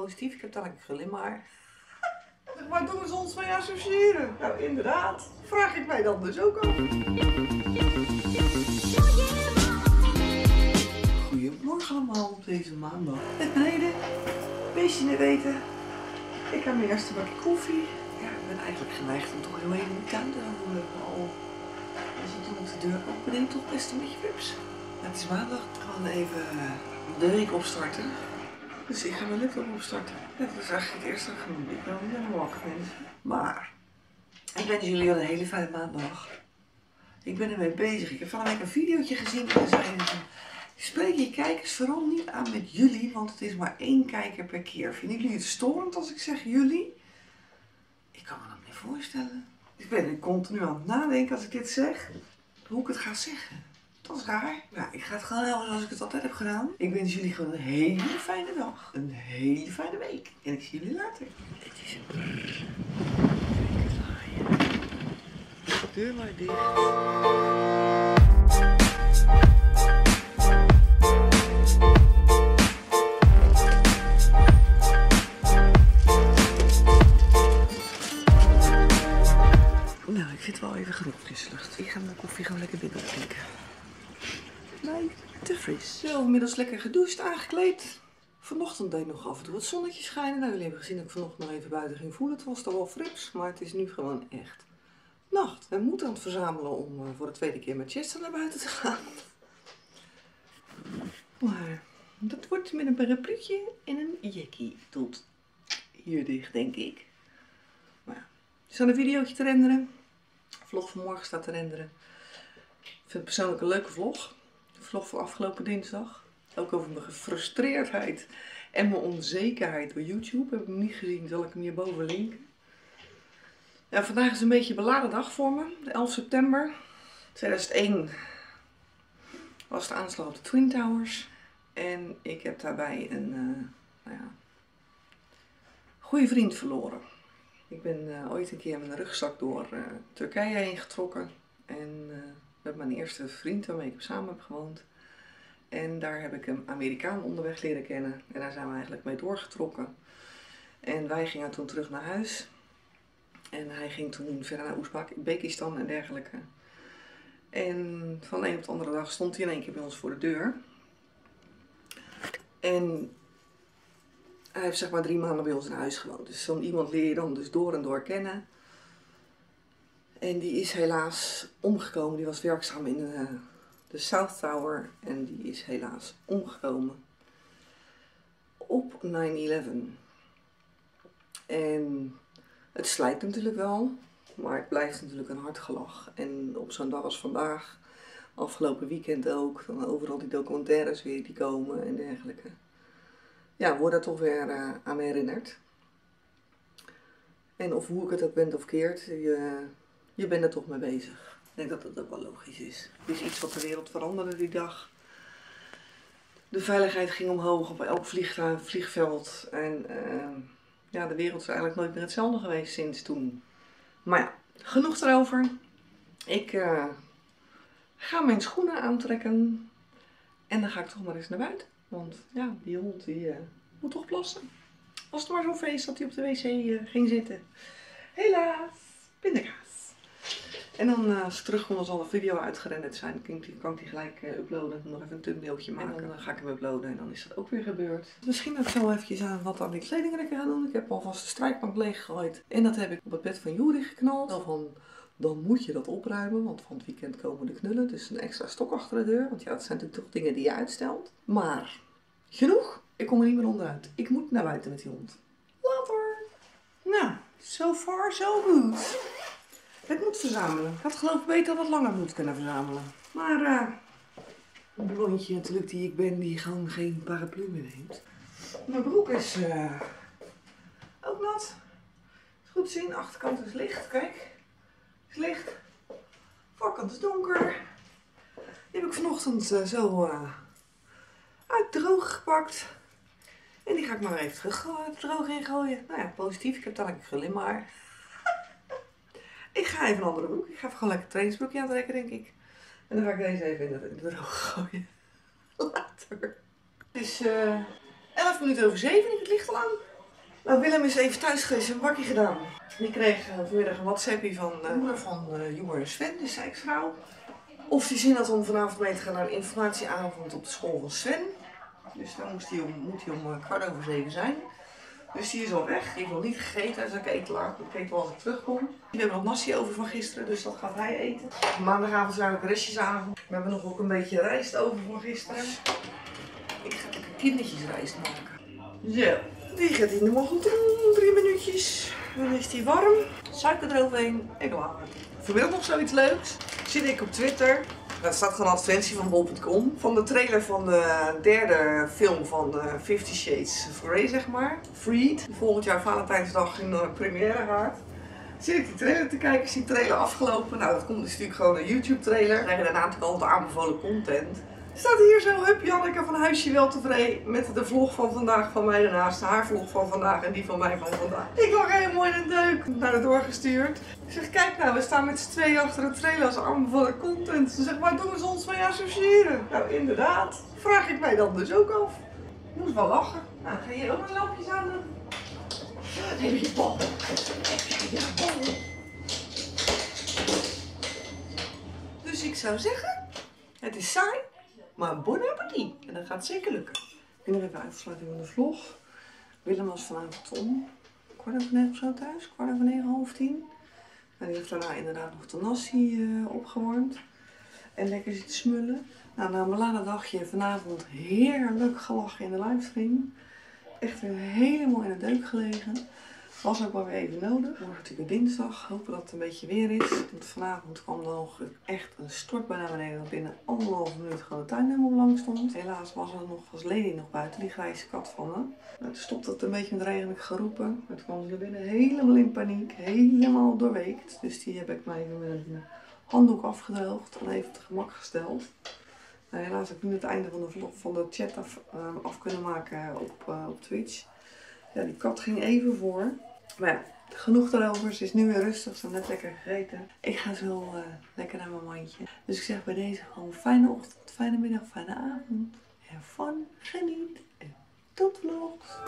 positief. Ik heb dadelijk glim maar. Waar doen ze ons mee associëren? Nou, inderdaad. Vraag ik mij dan dus ook af. Goedemorgen allemaal op deze maandag. Net beneden. Beestje weten. Ik heb mijn eerste bakje koffie. Ja, ik ben eigenlijk geneigd om toch heel even in de tuin te gaan voelen. Al als ik toen de deur open, denk ik toch best een beetje wips. Het is maandag. Ik ga even de week opstarten. Dus ik ga mijn laptop opstarten. Dat is eigenlijk het eerste genoemd. Ik ben niet helemaal mensen. Maar ik wens jullie al een hele fijne maandag. Ik ben ermee bezig. Ik heb van een videootje gezien en van... Spreek je kijkers vooral niet aan met jullie, want het is maar één kijker per keer. Vinden jullie het storend als ik zeg jullie? Ik kan me dat niet voorstellen. Ik ben continu aan het nadenken als ik dit zeg, hoe ik het ga zeggen. Dat raar. Ja, ik ga het gewoon houden zoals ik het altijd heb gedaan. Ik wens jullie gewoon een hele fijne dag. Een hele fijne week. En ik zie jullie later. Het is een. Deur maar dicht. Nee, te fris. Zo, inmiddels lekker gedoucht, aangekleed. Vanochtend deed nog af en toe het zonnetje schijnen. Nou, jullie hebben gezien dat ik vanochtend nog even buiten ging voelen. Het was toch wel frips, maar het is nu gewoon echt nacht. We moeten aan het verzamelen om eh, voor de tweede keer met Chester naar buiten te gaan. Maar dat wordt met een parapluutje en een jackie tot hier dicht, denk ik. Maar ja, er staat een videootje te renderen. De vlog van morgen staat te renderen. Ik vind het persoonlijk een leuke vlog. Vlog van afgelopen dinsdag. Ook over mijn gefrustreerdheid en mijn onzekerheid door YouTube. Heb ik hem niet gezien, zal ik hem hierboven linken. Vandaag is een beetje een beladen dag voor me. De 11 september 2001 was de aanslag op de Twin Towers. En ik heb daarbij een eh, nou ja, goede vriend verloren. Ik ben eh, ooit een keer met een rugzak door eh, Turkije heen getrokken. Mijn eerste vriend waarmee ik samen heb gewoond. En daar heb ik een Amerikaan onderweg leren kennen. En daar zijn we eigenlijk mee doorgetrokken. En wij gingen toen terug naar huis. En hij ging toen verder naar Oezbekistan en dergelijke. En van een op de andere dag stond hij in één keer bij ons voor de deur. En hij heeft zeg maar drie maanden bij ons in huis gewoond. Dus zo'n iemand leer je dan dus door en door kennen. En die is helaas omgekomen. Die was werkzaam in uh, de South Tower. En die is helaas omgekomen. Op 9-11. En het slijt natuurlijk wel. Maar het blijft natuurlijk een hard gelach. En op zo'n dag als vandaag, afgelopen weekend ook, dan overal die documentaires weer die komen en dergelijke ja, word daar toch weer uh, aan herinnerd. En of hoe ik het ook bent of keert, je, je bent er toch mee bezig. Ik denk dat dat ook wel logisch is. Het is iets wat de wereld veranderde die dag. De veiligheid ging omhoog op elk vliegtuig, vliegveld. En uh, ja, de wereld is eigenlijk nooit meer hetzelfde geweest sinds toen. Maar ja, genoeg erover. Ik uh, ga mijn schoenen aantrekken. En dan ga ik toch maar eens naar buiten. Want ja, die hond die uh, moet toch plassen. Als het maar zo feest dat hij op de wc uh, ging zitten. Helaas, pindakaas. En dan uh, als ik terugkom als alle video uitgerenderd zijn, kan ik, kan ik die gelijk uploaden. Nog even een thumbnailtje maken. En dan ga ik hem uploaden en dan is dat ook weer gebeurd. Misschien dat ik zo eventjes aan wat aan die kledingrekken ga doen. Ik heb alvast de strijkbank leeggegooid. En dat heb ik op het bed van Juri geknald. Wel van dan moet je dat opruimen, want van het weekend komen de knullen. Dus een extra stok achter de deur. Want ja, dat zijn natuurlijk toch dingen die je uitstelt. Maar genoeg, ik kom er niet meer onderuit. Ik moet naar buiten met die hond. Later. Nou, so far so good. Ik moet verzamelen. Ik had geloof ik beter wat langer moeten kunnen verzamelen. Maar uh, een blondje natuurlijk die ik ben, die gewoon geen paraplu meer neemt. Mijn broek is uh, ook nat. Goed te zien, achterkant is licht, kijk is licht. Voorkant is donker. Die heb ik vanochtend uh, zo uh, uit droog gepakt. En die ga ik maar even terug droog ingooien. Nou ja, positief. Ik heb dadelijk glim maar. Ik ga even een andere broek. Ik ga even gewoon lekker trainingsbroekje aantrekken, denk ik. En dan ga ik deze even in de, in droog gooien. Later. Het is 11 minuten over 7. Ik het licht al aan. Nou, Willem is even thuis geweest en een bakje gedaan. Die kreeg uh, vanmiddag een WhatsAppje van de moeder van uh, jongen Sven, de seksvrouw. Of die zin had om vanavond mee te gaan naar een informatieavond op de school van Sven. Dus dan moest hij om, moet hij om uh, kwart over zeven zijn. Dus die is al weg. Ik wil niet gegeten, dus ik eet laat. Ik eet wel als ik terugkom. We hebben nog nasi over van gisteren, dus dat gaat hij eten. Maandagavond zijn we restjesavond. We hebben nog ook een beetje rijst over van gisteren. Ik ga lekker kindertjesrijst maken. Zo, die gaat in de mogel doen. Drie minuutjes. Dan is die warm. Suiker eroverheen en klaar. Vanmiddag nog zoiets leuks. Zit ik op Twitter. Daar staat gewoon advertentie van bol.com. Van de trailer van de derde film van uh, Fifty Shades of Grey, zeg maar. Freed. Volgend jaar Valentijnsdag in de première gaat. Zit ik die trailer te kijken, is die trailer afgelopen. Nou, dat komt dus natuurlijk gewoon een YouTube trailer. Dan krijg je daarna natuurlijk altijd aanbevolen content. Staat hier zo, hup Janneke van Huisje wel tevreden met de vlog van vandaag van mij daarnaast. Haar vlog van vandaag en die van mij van vandaag. Ik lag helemaal in een deuk naar het doorgestuurd. Ik zeg, kijk nou, we staan met z'n tweeën achter een trailer als aanbevolen content. Ze zegt, waar doen ze ons mee associëren? Nou, inderdaad. Vraag ik mij dan dus ook af. Ik moest wel lachen. Nou, ga je ook een lampjes aan doen? Heb je bal? Bal? Dus ik zou zeggen, het is saai, maar bon appetit. En dat gaat zeker lukken. Ben nog even uitsluiting van de vlog. Willem was vanavond om kwart over negen of zo thuis. Kwart over negen, half tien. En die heeft daarna inderdaad nog de nasi uh, opgewarmd. En lekker zitten smullen. Nou, na een beladen dagje vanavond heerlijk gelachen in de livestream. Echt weer helemaal in de deuk gelegen. Was ook wel weer even nodig. Morgen natuurlijk dinsdag. Hopen dat het een beetje weer is. Want vanavond kwam er nog echt een stortbui naar beneden. Binnen anderhalve minuut gewoon de tuin helemaal lang stond. Helaas was er nog, was Lady nog buiten, die grijze kat van me. Nou, toen stopte het een beetje met regen geroepen. Maar toen kwam ze binnen helemaal in paniek. Helemaal doorweekt. Dus die heb ik mij even met handdoek afgedroogd. En even op het gemak gesteld. Nou, helaas heb ik nu het einde van de, vlog, van de chat af, uh, af kunnen maken op, uh, op Twitch. Ja, die kat ging even voor. Maar genoeg daarover. Ze is nu weer rustig. Ze heeft net lekker gegeten. Ik ga zo eh, lekker naar mijn mandje. Dus ik zeg bij deze gewoon fijne ochtend, fijne middag, fijne avond. En van geniet. En tot vlogs.